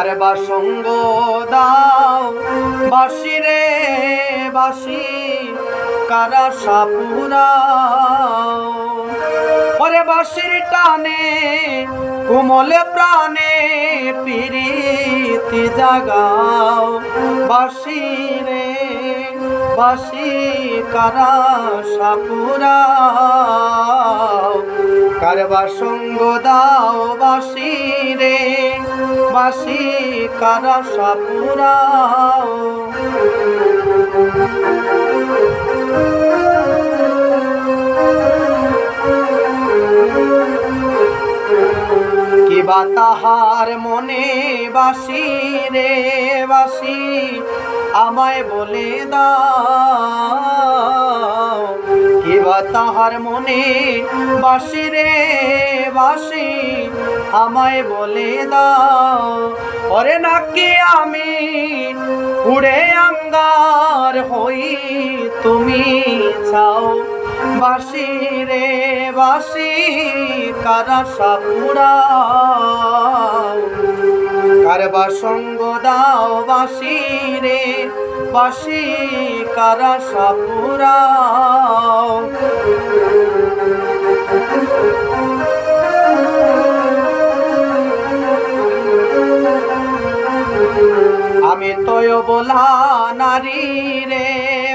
কারবা সঙ্গ দাও। বাসি রে বাসি কারা সাপুরাও। ওরে বাসির টানে, কোমলে প্রাণে পিরিতি জাগাও। বাসি রে বাসি কারা সাপুরাও। কারবা সঙ্গ দাও বাসি রে বাসি কারা সাপুরাও। কিবা তাহার মনে বাসি রে বাসি আমায় বলে কিবা তাহার মনে বাসি রে, বাসি। আমায় বলে দাও, ওরে নাকি আমি উড়ে আঙ্গার হই তুমি চাও? বাসি রে, বাসি, কারা সাপুরাও কারবা সঙ্গ দাও বাসি রে, বাসি, কারা সাপুরাও আমি তয় বলা নারী রে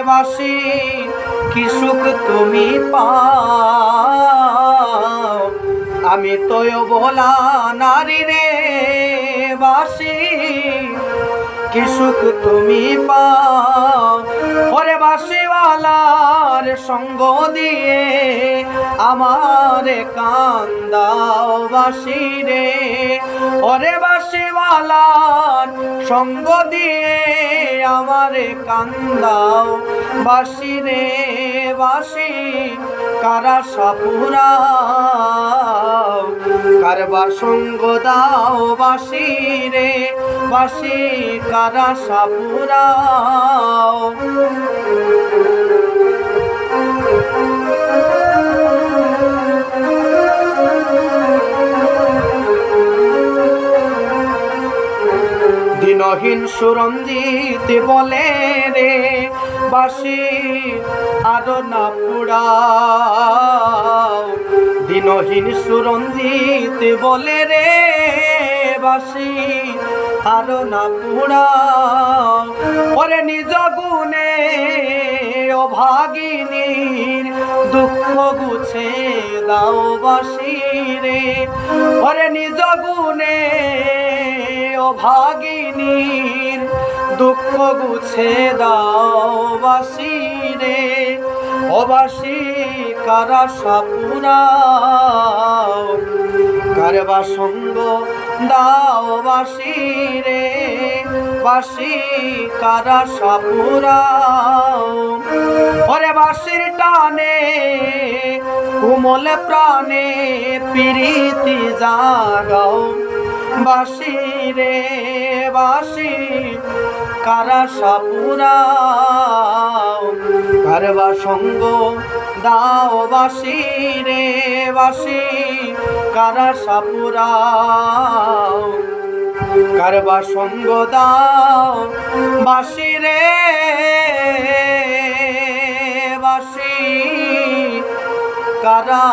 বাসি, কি সুখ তুমি পাও? আমি তয় বলা নারী রে বাসি, কি সুখ তুমি পাও? ওরে বাসিওয়ালার সঙ্গ দিয়ে আমার কান্দাও বাসি রে। ওরে বাসিওয়ালার সঙ্গ দিয়ে আমার কান্দাও। বাসি রে বাসি, কারা সাপুরাও? কারবা সঙ্গ দাও বাসি রে বাসি, কারা সাপুরাও? দিনহীন সুরঞ্জিত বলে রে বাসি আর না পুড়াও দিনহীন সুরঞ্জিত বলে রে বাসি আর না পুড়াও ওরে নিজ গুণে অভাগিনীর দুঃখ গুছে দাও বাসি রে। ওরে নিজ গুণে ভাগিনীর দুঃখ গুছে দাও বাসি রে। অবাসি কারা সাপুরা কারবা সঙ্গ দাও বাসি রে বাসি কারা সাপুরাও। ওরে বাসির টানে, কোমল প্রাণে পিরিতি জাগাও। বাসি রে বাসি কারা সাপুরাও। কারবা সঙ্গ দাও বাসি রে বাসি কারা সাপুরাও? কারবা সঙ্গ দাও বাসি রে বাসি কারা